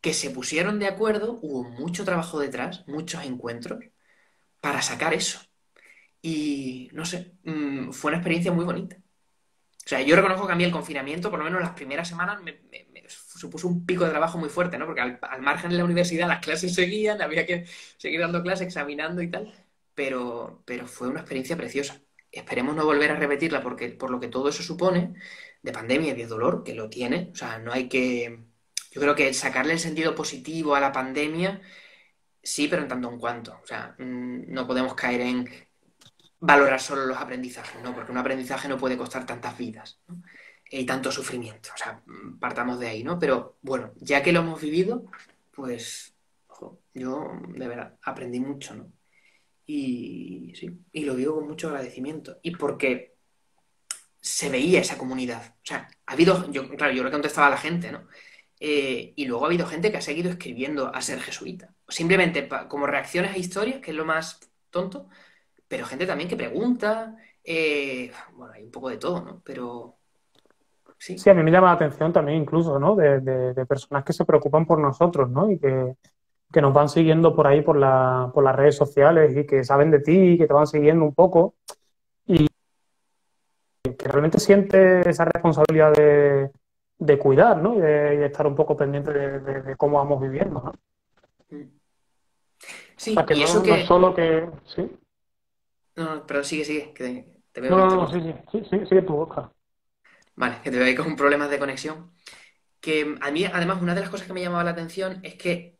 A: que se pusieron de acuerdo, hubo mucho trabajo detrás, muchos encuentros, para sacar eso. Y no sé, mm, fue una experiencia muy bonita. O sea, yo reconozco que a mí el confinamiento, por lo menos las primeras semanas, me, supuso un pico de trabajo muy fuerte, ¿no? Porque al, margen de la universidad las clases seguían, había que seguir dando clases, examinando y tal, pero, pero fue una experiencia preciosa. Esperemos no volver a repetirla porque, por lo que todo eso supone, de pandemia y de dolor, que lo tiene, o sea, no hay que... Yo creo que sacarle el sentido positivo a la pandemia, sí, pero en tanto en cuanto. O sea, mm, no podemos caer en valorar solo los aprendizajes, ¿no? Porque un aprendizaje no puede costar tantas vidas. ¿no? Y tanto sufrimiento. O sea, partamos de ahí, ¿no? Pero bueno, ya que lo hemos vivido, pues yo de verdad aprendí mucho, ¿no? Y sí, y lo digo con mucho agradecimiento. Y porque se veía esa comunidad. O sea, ha habido, yo, claro, yo le contestaba a la gente, ¿no? Eh, y luego ha habido gente que ha seguido escribiendo a ser jesuita. Simplemente como reacciones a historias, que es lo más tonto, pero gente también que pregunta. Eh, bueno, hay un poco de todo, ¿no? Pero.
B: Sí. sí, a mí me llama la atención también incluso, ¿no? De, personas que se preocupan por nosotros, ¿no? Y que, nos van siguiendo por ahí por, la, por las redes sociales y que saben de ti, y que te van siguiendo un poco y que realmente siente esa responsabilidad de, de cuidar, ¿no? Y de, estar un poco pendiente de, cómo vamos viviendo, ¿no?
A: Sí, y no, eso que...
B: solo que... ¿Sí?
A: No, pero sigue, sigue, que te veo
B: No, no, no, sí, sí, sigue tu boca.
A: Vale, que te ahí con problemas de conexión. Que a mí, además, una de las cosas que me llamaba la atención es que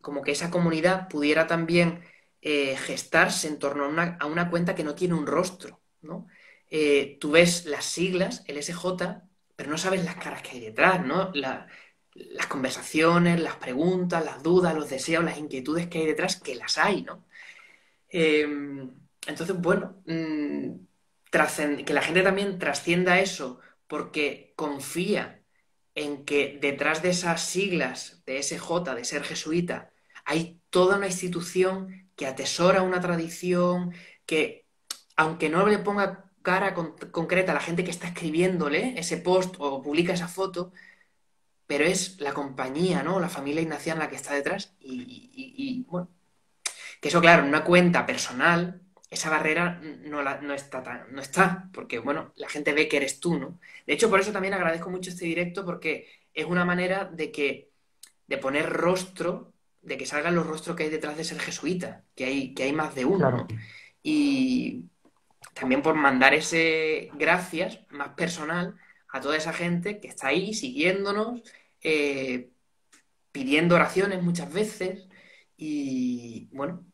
A: como que esa comunidad pudiera también eh, gestarse en torno a una, cuenta que no tiene un rostro, ¿no? Eh, tú ves las siglas, el SJ, pero no sabes las caras que hay detrás, ¿no? las conversaciones, las preguntas, las dudas, los deseos, las inquietudes que hay detrás, que las hay, ¿no? Em, entonces, bueno, mm, que la gente también trascienda eso porque confía en que detrás de esas siglas de SJ, de ser jesuita, hay toda una institución que atesora una tradición, que aunque no le ponga cara concreta a la gente que está escribiéndole ese post o publica esa foto, pero es la compañía, ¿no? La familia ignaciana la que está detrás y, bueno, que eso claro, en una cuenta personal, esa barrera no, la, no, está no está, porque bueno, la gente ve que eres tú, ¿no? De hecho, por eso también agradezco mucho este directo, porque es una manera de que, de poner rostro, de que salgan los rostros que hay detrás de ser jesuita, que hay, que hay más de uno, Y, también por mandar ese gracias más personal a toda esa gente que está ahí siguiéndonos, eh, pidiendo oraciones muchas veces y bueno,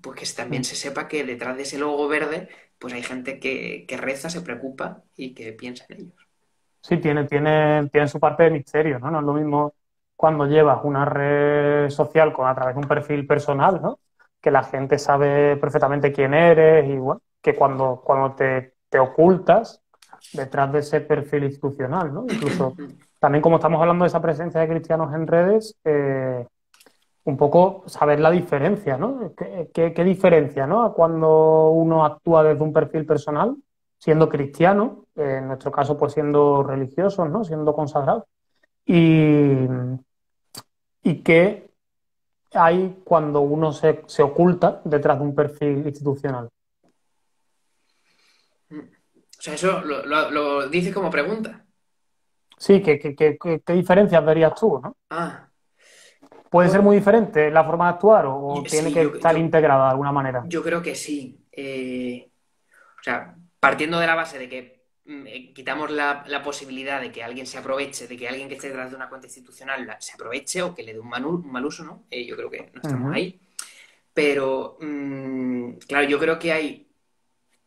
A: pues que también se sepa que detrás de ese logo verde pues hay gente que, reza, se preocupa y que piensa en ellos.
B: Sí, tiene, tiene, tiene su parte de misterio, ¿no? No es lo mismo cuando llevas una red social con a través de un perfil personal, ¿no? Que la gente sabe perfectamente quién eres y bueno, que cuando, cuando te, ocultas detrás de ese perfil institucional, ¿no? Incluso también como estamos hablando de esa presencia de cristianos en redes, eh, un poco saber la diferencia, ¿no? ¿Qué, diferencia, ¿no? Cuando uno actúa desde un perfil personal, siendo cristiano, en nuestro caso, pues siendo religiosos, ¿no? Siendo consagrados. Y, y qué hay cuando uno se, se oculta detrás de un perfil institucional.
A: O sea, eso lo, lo, dices como pregunta.
B: Sí, ¿qué, qué, diferencias verías tú, no?
A: Ah.
B: ¿Puede ser muy diferente la forma de actuar o tiene que estar integrada de alguna manera?
A: Yo creo que sí. Eh, o sea, partiendo de la base de que mm, eh, quitamos la, posibilidad de que alguien se aproveche, de que alguien que esté detrás de una cuenta institucional se aproveche o que le dé un, mal uso, ¿no? Eh, yo creo que no estamos ahí. Pero, mm, claro, yo creo que hay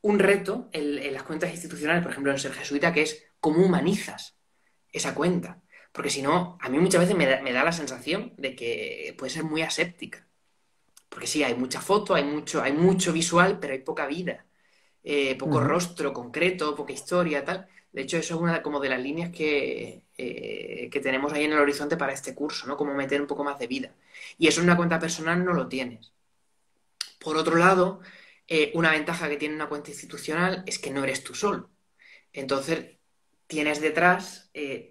A: un reto en, las cuentas institucionales, por ejemplo en Ser Jesuita, que es cómo humanizas esa cuenta. Porque si no, a mí muchas veces me da, la sensación de que puede ser muy aséptica. Porque sí, hay mucha foto, hay mucho, hay mucho visual, pero hay poca vida. Eh, poco rostro concreto, poca historia, tal. De hecho, eso es una como de las líneas que, eh, que tenemos ahí en el horizonte para este curso, ¿no? Como meter un poco más de vida. Y eso en una cuenta personal no lo tienes. Por otro lado, eh, una ventaja que tiene una cuenta institucional es que no eres tú solo. Entonces, tienes detrás, eh,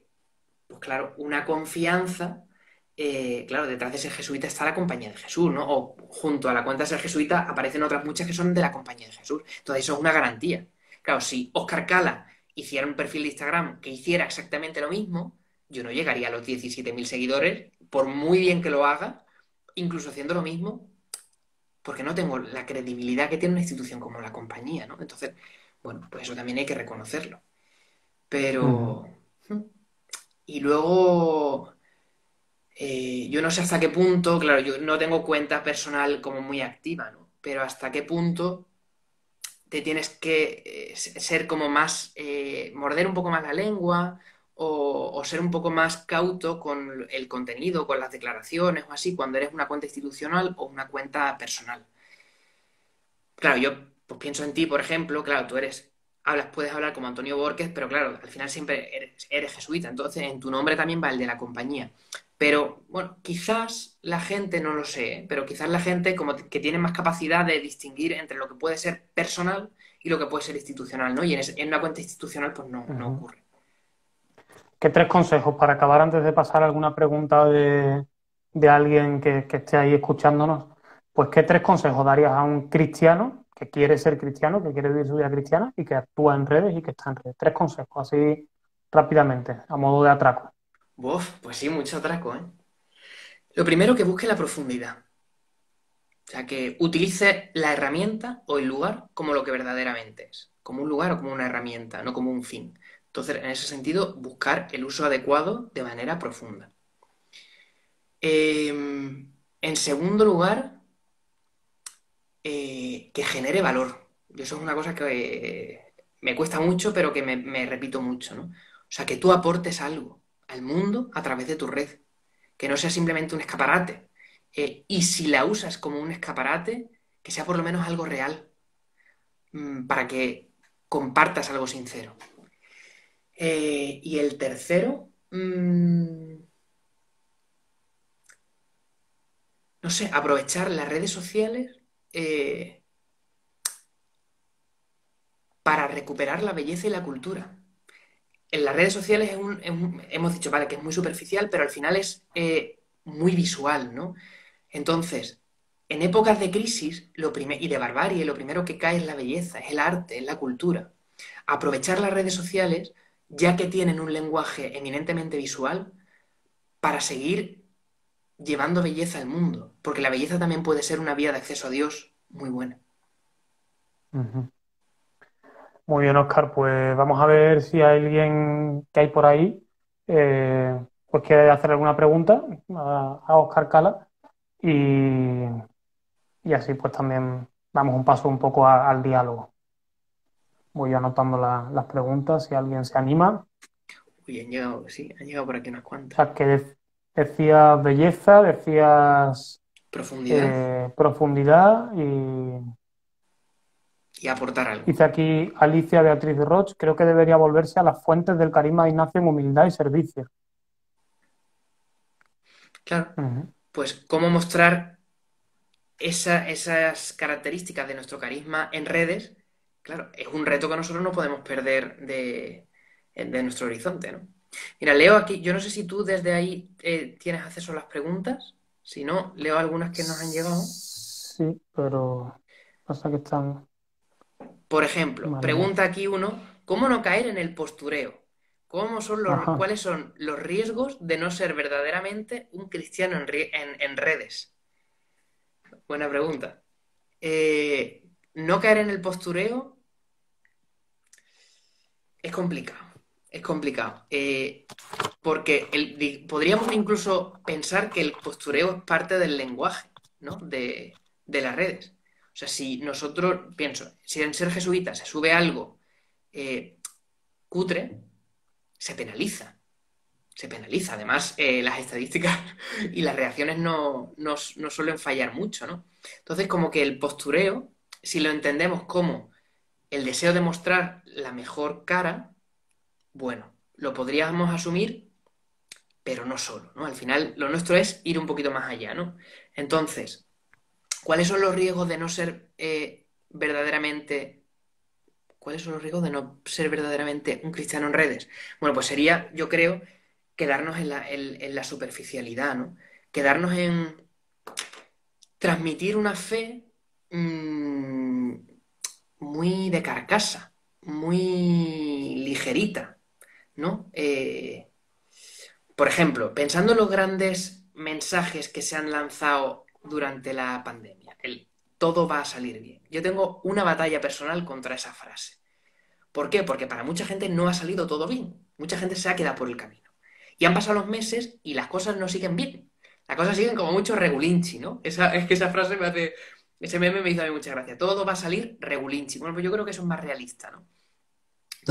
A: pues claro, una confianza. Eh, claro, detrás de ser jesuita está la compañía de Jesús, ¿no? O junto a la cuenta de ser jesuita aparecen otras muchas que son de la compañía de Jesús. Entonces, eso es una garantía. Claro, si Oscar Cala hiciera un perfil de Instagram que hiciera exactamente lo mismo, yo no llegaría a los 17.000 seguidores, por muy bien que lo haga, incluso haciendo lo mismo, porque no tengo la credibilidad que tiene una institución como la compañía, ¿no? Entonces, bueno, pues eso también hay que reconocerlo. Pero... Y luego... Eh, yo no sé hasta qué punto, claro, yo no tengo cuenta personal como muy activa, ¿no? Pero hasta qué punto te tienes que eh, ser como más, eh, morder un poco más la lengua o, ser un poco más cauto con el contenido, con las declaraciones o así, cuando eres una cuenta institucional o una cuenta personal. Claro, yo pues, pienso en ti, por ejemplo, claro, tú eres hablas, puedes hablar como Antonio Borges, pero claro, al final siempre eres, eres jesuita, entonces en tu nombre también va el de la compañía. Pero bueno, quizás la gente, no lo sé, ¿eh? pero quizás la gente como que tiene más capacidad de distinguir entre lo que puede ser personal y lo que puede ser institucional, ¿no? Y en, una cuenta institucional pues no, no ocurre.
B: ¿Qué tres consejos para acabar antes de pasar alguna pregunta de, alguien que, esté ahí escuchándonos? Pues ¿qué tres consejos darías a un cristiano que quiere ser cristiano, que quiere vivir su vida cristiana y que actúa en redes y que está en redes? Tres consejos, así rápidamente, a modo de atraco.
A: Uf, pues sí, mucho atraco, ¿eh? Lo primero que busque la profundidad. O sea, que utilice la herramienta o el lugar como lo que verdaderamente es. Como un lugar o como una herramienta, no como un fin. Entonces, en ese sentido, buscar el uso adecuado de manera profunda. Em, en segundo lugar, eh, que genere valor. Y eso es una cosa que me cuesta mucho, pero que me, me repito mucho, ¿no? O sea, que tú aportes algo al mundo a través de tu red. Que no sea simplemente un escaparate. Eh, y si la usas como un escaparate, que sea por lo menos algo real. Mm, para que compartas algo sincero. Eh, y el tercero. Mm, no sé, aprovechar las redes sociales eh, para recuperar la belleza y la cultura en las redes sociales hemos dicho, vale, que es muy superficial, pero al final es eh, muy visual, ¿no? Entonces, en épocas de crisis lo y de barbarie, lo primero que cae es la belleza, es el arte, es la cultura. Aprovechar las redes sociales, ya que tienen un lenguaje eminentemente visual, para seguir llevando belleza al mundo, porque la belleza también puede ser una vía de acceso a Dios muy buena.
B: Muy bien, Oscar. Pues vamos a ver si hay alguien que hay por ahí eh, pues quiere hacer alguna pregunta a, Oscar Cala y, así pues también damos un paso un poco al diálogo. Voy anotando las preguntas si alguien se anima.
A: Uy, han llegado, sí, han llegado por aquí unas cuantas.
B: O sea, que decías belleza, decías
A: profundidad,
B: eh, profundidad y
A: y aportar algo.
B: Dice aquí Alicia Beatriz Roch, creo que debería volverse a las fuentes del carisma de Ignacio en humildad y servicio.
A: Claro. Pues cómo mostrar esas características de nuestro carisma en redes, claro, es un reto que nosotros no podemos perder de, nuestro horizonte, ¿no? Mira, leo aquí, yo no sé si tú desde ahí eh, tienes acceso a las preguntas, si no, leo algunas que nos han llegado.
B: Sí, pero pasa que están...
A: Por ejemplo, pregunta aquí uno, ¿cómo no caer en el postureo? ¿Cómo son los, ¿Cuáles son los riesgos de no ser verdaderamente un cristiano en, redes? Buena pregunta. Eh, no caer en el postureo es complicado. Es complicado. Eh, porque podríamos incluso pensar que el postureo es parte del lenguaje ¿no? de las redes. O sea, si nosotros, pienso, si en ser jesuita se sube algo eh, cutre, se penaliza. Se penaliza. Además, eh, las estadísticas y las reacciones no, no, suelen fallar mucho, ¿no? Entonces, como que el postureo, si lo entendemos como el deseo de mostrar la mejor cara, bueno, lo podríamos asumir, pero no solo, ¿no? Al final, lo nuestro es ir un poquito más allá, ¿no? Entonces, ¿Cuáles son los riesgos de no ser eh, verdaderamente... ¿Cuáles son los riesgos de no ser verdaderamente un cristiano en redes? Bueno, pues sería, yo creo, quedarnos en la, superficialidad, ¿no? Quedarnos en transmitir una fe mm, muy de carcasa, muy ligerita, ¿no? Eh, por ejemplo, pensando en los grandes mensajes que se han lanzado durante la pandemia. El todo va a salir bien. Yo tengo una batalla personal contra esa frase. ¿Por qué? Porque para mucha gente no ha salido todo bien. Mucha gente se ha quedado por el camino. Y han pasado los meses y las cosas no siguen bien. Las cosas siguen como mucho regulinchi, ¿no? Esa, es que esa frase me hace... Ese meme me hizo a mí mucha gracia. Todo va a salir regulinchi. Bueno, pues yo creo que eso es más realista, ¿no?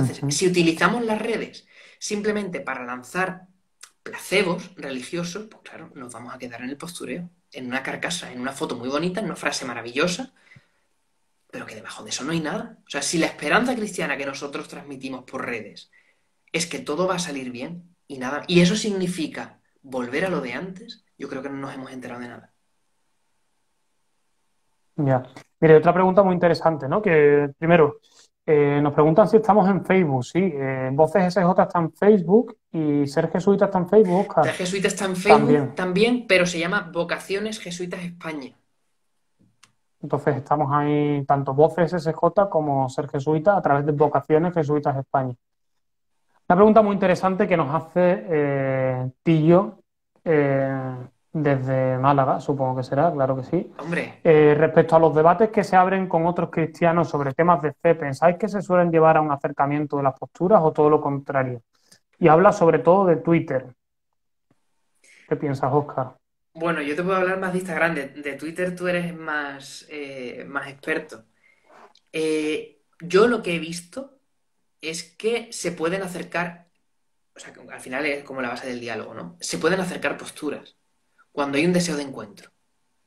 A: Entonces, si utilizamos las redes simplemente para lanzar placebos religiosos, pues claro, nos vamos a quedar en el postureo en una carcasa, en una foto muy bonita, en una frase maravillosa, pero que debajo de eso no hay nada. O sea, si la esperanza cristiana que nosotros transmitimos por redes es que todo va a salir bien y nada, y eso significa volver a lo de antes, yo creo que no nos hemos enterado de nada.
B: Ya. Mire, otra pregunta muy interesante, ¿no? Que primero, eh, nos preguntan si estamos en Facebook. Sí, eh, Voces SJ está en Facebook y Ser Jesuita está en Facebook.
A: Ser Jesuita está en Facebook también. pero se llama Vocaciones Jesuitas España.
B: Entonces estamos ahí, tanto Voces SJ como Ser Jesuita, a través de Vocaciones Jesuitas España. Una pregunta muy interesante que nos hace eh, Tillo desde Málaga, supongo que será, claro que sí.
A: Hombre.
B: Eh, respecto a los debates que se abren con otros cristianos sobre temas de fe, ¿pensáis que se suelen llevar a un acercamiento de las posturas o todo lo contrario? Y habla sobre todo de Twitter. ¿Qué piensas, Oscar?
A: Bueno, yo te puedo hablar más de Instagram. De, Twitter tú eres más, eh, más experto. Eh, yo lo que he visto es que se pueden acercar, o sea, al final es como la base del diálogo, ¿no? Se pueden acercar posturas cuando hay un deseo de encuentro.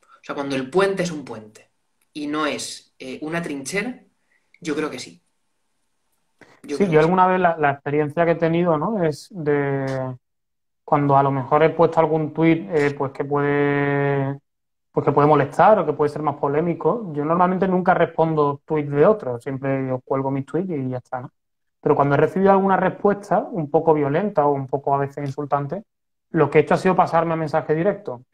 A: O sea, cuando el puente es un puente y no es eh, una trinchera, yo creo que sí.
B: sí, yo alguna vez la, experiencia que he tenido, ¿no? Es de cuando a lo mejor he puesto algún tuit, eh, pues que puede pues que puede molestar o que puede ser más polémico. Yo normalmente nunca respondo tweets de otros, siempre yo cuelgo mis tweets y ya está, ¿no? Pero cuando he recibido alguna respuesta un poco violenta o un poco a veces insultante, lo que he hecho ha sido pasarme a mensaje directo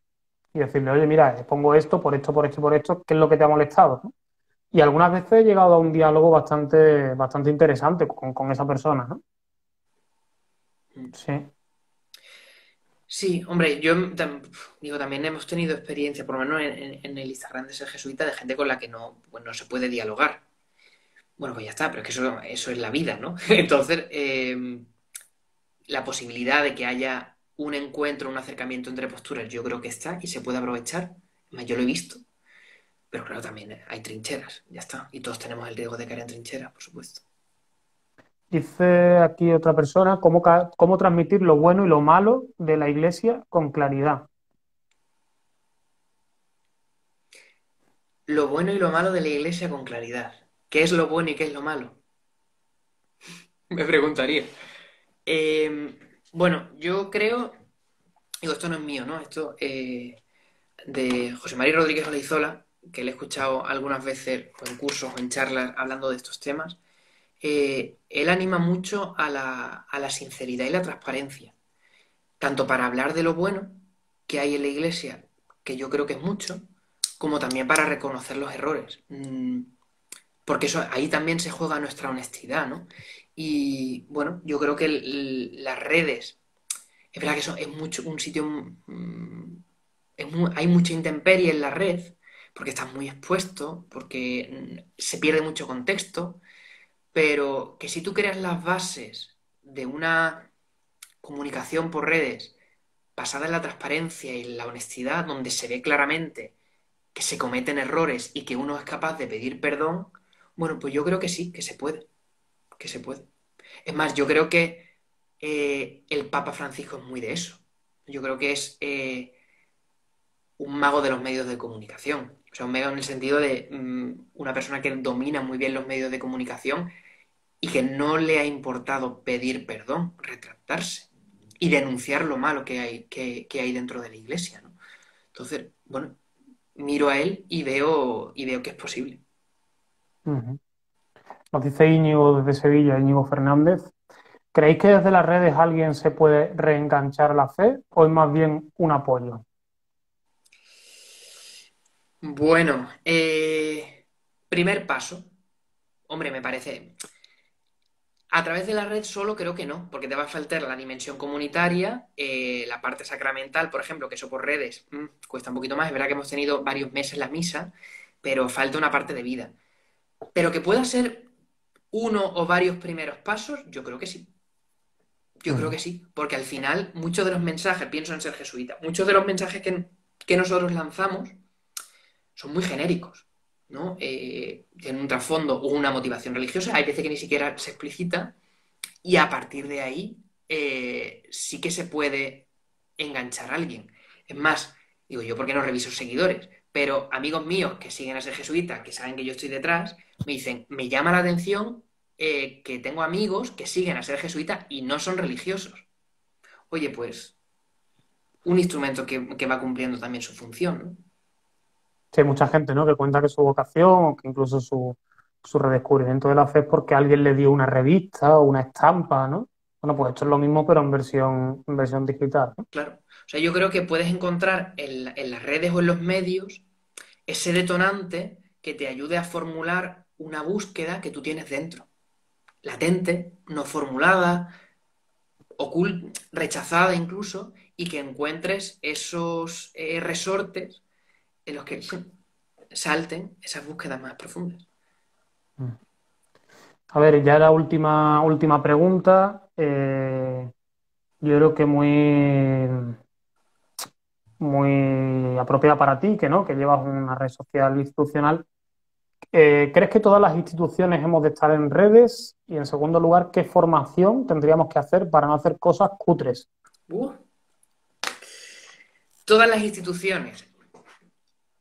B: y decirle, oye, mira, pongo esto por esto, por esto, por esto, ¿qué es lo que te ha molestado? Y algunas veces he llegado a un diálogo bastante, bastante interesante con, esa persona, ¿no? Sí.
A: Sí, hombre, yo digo, también hemos tenido experiencia, por lo menos en, el Instagram de ser jesuita, de gente con la que no, pues no se puede dialogar. Bueno, pues ya está, pero es que eso, eso es la vida, ¿no? Entonces, eh, la posibilidad de que haya un encuentro, un acercamiento entre posturas, yo creo que está y se puede aprovechar. Yo lo he visto. Pero claro, también hay trincheras, ya está. Y todos tenemos el riesgo de caer en trincheras, por supuesto.
B: Dice aquí otra persona, ¿cómo, ¿cómo transmitir lo bueno y lo malo de la iglesia con claridad?
A: Lo bueno y lo malo de la iglesia con claridad. ¿Qué es lo bueno y qué es lo malo? Me preguntaría. Eh, bueno, yo creo, digo, esto no es mío, ¿no? Esto eh, de José María Rodríguez Olaizola, que le he escuchado algunas veces en cursos o en charlas hablando de estos temas, eh, él anima mucho a la, a la sinceridad y la transparencia, tanto para hablar de lo bueno que hay en la iglesia, que yo creo que es mucho, como también para reconocer los errores. Mm, porque eso, ahí también se juega nuestra honestidad, ¿no? Y bueno, yo creo que las redes, es verdad que eso es mucho, un sitio, mm, hay mucha intemperie en la red, porque estás muy expuesto, porque mm, se pierde mucho contexto, pero que si tú creas las bases de una comunicación por redes basada en la transparencia y en la honestidad, donde se ve claramente que se cometen errores y que uno es capaz de pedir perdón, bueno, pues yo creo que sí, que se puede que se puede. Es más, yo creo que eh, el Papa Francisco es muy de eso. Yo creo que es eh, un mago de los medios de comunicación. O sea, un mago en el sentido de mm, una persona que domina muy bien los medios de comunicación y que no le ha importado pedir perdón, retractarse y denunciar lo malo que hay, que, hay dentro de la iglesia. ¿no? Entonces, bueno, miro a él y veo, y veo que es posible.
B: Nos dice Íñigo desde Sevilla, Íñigo Fernández. ¿Creéis que desde las redes alguien se puede reenganchar la fe o es más bien un apoyo?
A: Bueno, eh, primer paso. Hombre, me parece. A través de la red solo creo que no, porque te va a faltar la dimensión comunitaria, eh, la parte sacramental, por ejemplo, que eso por redes mm, cuesta un poquito más. Es verdad que hemos tenido varios meses la misa, pero falta una parte de vida. Pero que pueda ser uno o varios primeros pasos, yo creo que sí. Yo creo que sí, porque al final muchos de los mensajes, pienso en ser jesuita, muchos de los mensajes que, nosotros lanzamos son muy genéricos, ¿no? Eh, tienen un trasfondo o una motivación religiosa, hay veces que ni siquiera se explicita, y a partir de ahí eh, sí que se puede enganchar a alguien. Es más, digo yo, ¿por qué no reviso seguidores? Pero amigos míos que siguen a ser jesuitas, que saben que yo estoy detrás, me dicen, me llama la atención eh, que tengo amigos que siguen a ser jesuitas y no son religiosos. Oye, pues un instrumento que, va cumpliendo también su función, ¿no?
B: Sí, hay mucha gente, ¿no? Que cuenta que su vocación o que incluso su, su redescubrimiento de la fe es porque alguien le dio una revista o una estampa, ¿no? Bueno, pues esto es lo mismo, pero en versión, en versión digital. ¿no?
A: Claro. O sea, yo creo que puedes encontrar en, en las redes o en los medios ese detonante que te ayude a formular una búsqueda que tú tienes dentro. Latente, no formulada, oculta, rechazada incluso, y que encuentres esos eh, resortes en los que salten esas búsquedas más profundas.
B: Mm. A ver, ya la última, última pregunta. Eh, yo creo que muy, muy apropiada para ti, que no, que llevas una red social institucional. Eh, ¿Crees que todas las instituciones hemos de estar en redes? Y en segundo lugar, ¿qué formación tendríamos que hacer para no hacer cosas cutres?
A: Uh, Todas las instituciones.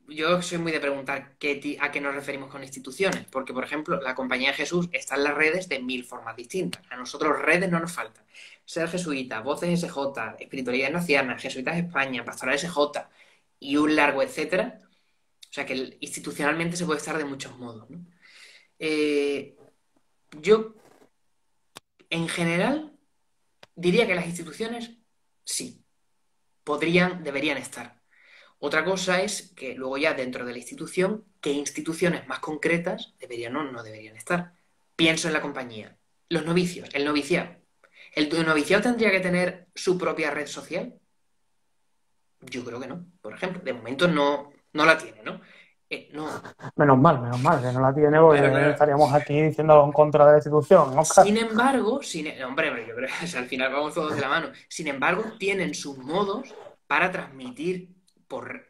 A: Yo soy muy de preguntar a qué nos referimos con instituciones, porque, por ejemplo, la Compañía de Jesús está en las redes de mil formas distintas. A nosotros redes no nos faltan. Ser jesuita, Voces SJ, Espiritualidad Naciana, Jesuitas España, Pastoral SJ y un largo etcétera. O sea que institucionalmente se puede estar de muchos modos. Eh, yo, en general, diría que las instituciones sí podrían, deberían estar. Otra cosa es que luego ya dentro de la institución, qué instituciones más concretas deberían o no deberían estar. Pienso en la compañía. Los novicios, el noviciado. ¿El noviciado tendría que tener su propia red social? Yo creo que no. Por ejemplo, de momento no, no la tiene, ¿no? Eh, no.
B: Menos mal, menos mal, que no la tiene, porque estaríamos aquí diciendo en contra de la institución.
A: Sin embargo, sin, hombre, yo creo que al final vamos todos de la mano. Sin embargo, tienen sus modos para transmitir por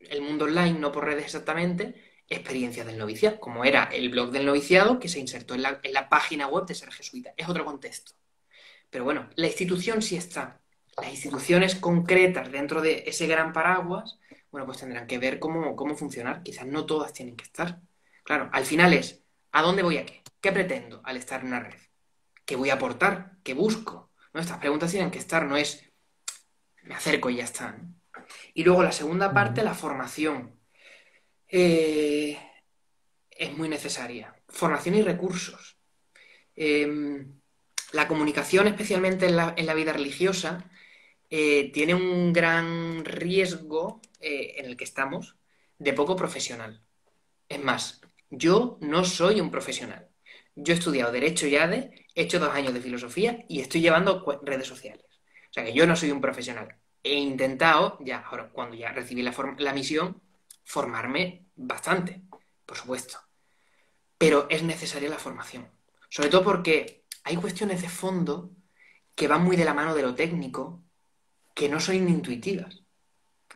A: el mundo online, no por redes exactamente, experiencias del noviciado, como era el blog del noviciado que se insertó en la, en la página web de Ser Jesuita. Es otro contexto. Pero bueno, la institución sí está. Las instituciones concretas dentro de ese gran paraguas bueno, pues tendrán que ver cómo, cómo funcionar. Quizás no todas tienen que estar. Claro, al final es, ¿a dónde voy a qué? ¿Qué pretendo al estar en una red? ¿Qué voy a aportar? ¿Qué busco? ¿No? Estas preguntas tienen que estar, no es, me acerco y ya está. Y luego la segunda parte, la formación. Eh, es muy necesaria. Formación y recursos. Em, la comunicación, especialmente en la, en la vida religiosa, eh, tiene un gran riesgo eh, en el que estamos de poco profesional. Es más, yo no soy un profesional. Yo he estudiado Derecho y ADE, he hecho dos años de filosofía y estoy llevando redes sociales. O sea que yo no soy un profesional. He intentado, ya ahora cuando ya recibí la, la misión, formarme bastante, por supuesto. Pero es necesaria la formación. Sobre todo porque hay cuestiones de fondo que van muy de la mano de lo técnico que no son intuitivas,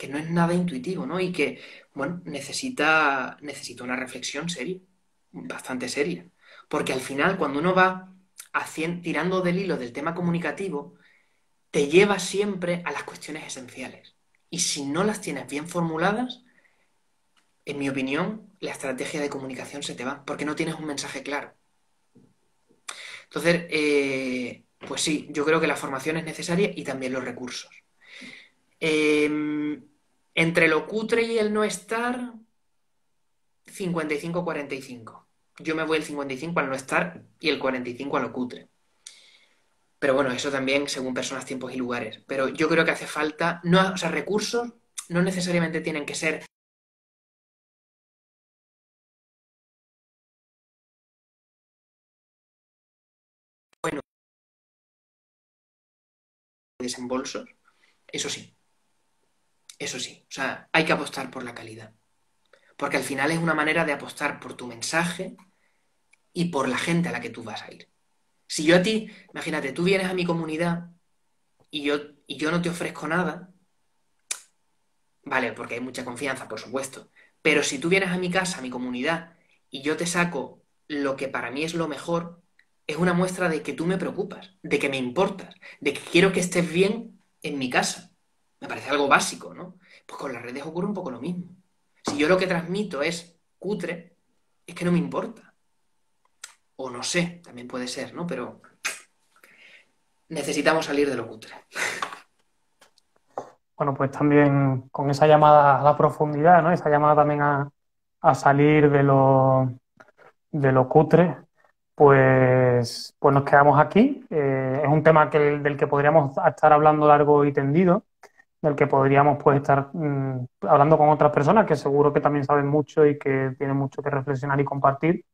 A: que no es nada intuitivo, ¿no? Y que, bueno, necesita, necesita una reflexión seria, bastante seria. Porque al final, cuando uno va haciendo, tirando del hilo del tema comunicativo, te lleva siempre a las cuestiones esenciales. Y si no las tienes bien formuladas, en mi opinión, la estrategia de comunicación se te va, porque no tienes un mensaje claro. Entonces, eh, pues sí, yo creo que la formación es necesaria y también los recursos. Em, entre lo cutre y el no estar, 55-45. Yo me voy el 55 al no estar y el 45 a lo cutre. Pero bueno, eso también según personas, tiempos y lugares. Pero yo creo que hace falta, no, o sea, recursos no necesariamente tienen que ser bueno desembolsos, eso sí. Eso sí, o sea, hay que apostar por la calidad. Porque al final es una manera de apostar por tu mensaje y por la gente a la que tú vas a ir. Si yo a ti, imagínate, tú vienes a mi comunidad y yo, y yo no te ofrezco nada, vale, porque hay mucha confianza, por supuesto, pero si tú vienes a mi casa, a mi comunidad, y yo te saco lo que para mí es lo mejor, es una muestra de que tú me preocupas, de que me importas, de que quiero que estés bien en mi casa. Me parece algo básico, ¿no? Pues con las redes ocurre un poco lo mismo. Si yo lo que transmito es cutre, es que no me importa. O no sé, también puede ser, ¿no? Pero necesitamos salir de lo cutre.
B: Bueno, pues también con esa llamada a la profundidad, ¿no? Esa llamada también a, salir de lo, de lo cutre, pues, pues nos quedamos aquí. Eh, es un tema que, del que podríamos estar hablando largo y tendido, del que podríamos pues estar mm, hablando con otras personas que seguro que también saben mucho y que tienen mucho que reflexionar y compartir.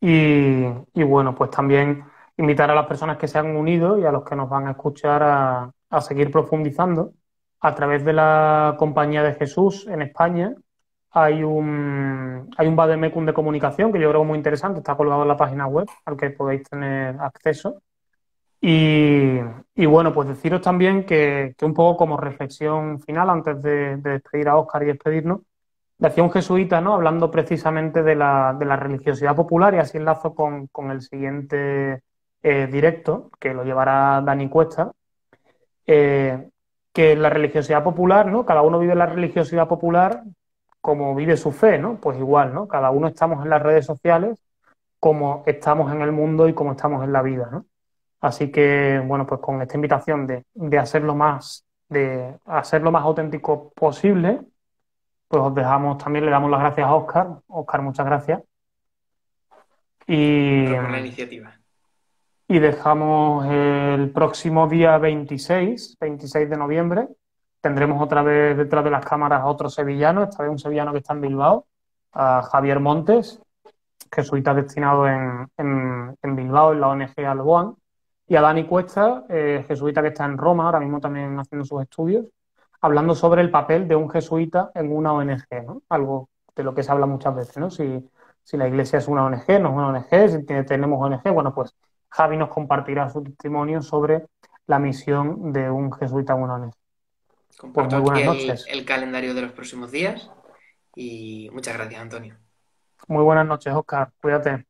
B: Y, bueno, pues también invitar a las personas que se han unido y a los que nos van a escuchar a, a seguir profundizando. A través de la Compañía de Jesús en España hay un, hay un Bademecum de comunicación que yo creo muy interesante, está colgado en la página web al que podéis tener acceso. Y, bueno, pues deciros también que, un poco como reflexión final, antes de, de, despedir a Oscar y despedirnos, decía un jesuita, ¿no? Hablando precisamente de la, de la religiosidad popular, y así enlazo con, con el siguiente eh, directo, que lo llevará Dani Cuesta, eh, que la religiosidad popular, ¿no? Cada uno vive la religiosidad popular como vive su fe, ¿no? Pues igual, ¿no? Cada uno estamos en las redes sociales como estamos en el mundo y como estamos en la vida, ¿no? Así que, bueno, pues con esta invitación de, de hacerlo más, de hacerlo más auténtico posible, pues os dejamos, también le damos las gracias a Oscar. Oscar, muchas gracias.
A: Y, por la iniciativa
B: y dejamos el próximo día 26, 26 de noviembre. Tendremos otra vez detrás de las cámaras a otro sevillano, esta vez un sevillano que está en Bilbao, a Javier Montes, jesuita destinado en, en, Bilbao, en la ONG Alboan, y a Dani Cuesta, eh, jesuita que está en Roma, ahora mismo también haciendo sus estudios, hablando sobre el papel de un jesuita en una ONG, ¿no? Algo de lo que se habla muchas veces, ¿no? Si, si la iglesia es una ONG, no es una ONG, si tenemos ONG, bueno, pues Javi nos compartirá su testimonio sobre la misión de un jesuita buenones.
A: Pues muy buenas noches. El, calendario de los próximos días y muchas gracias, Antonio.
B: Muy buenas noches, Oscar. Cuídate.